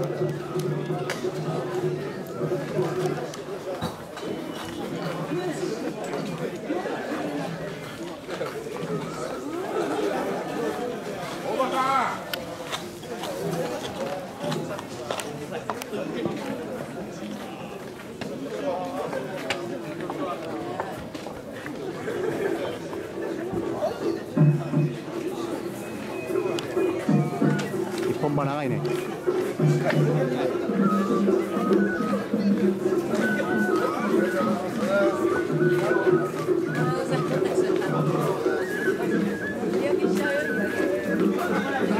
一本歯長いね。日焼けしちゃうよ。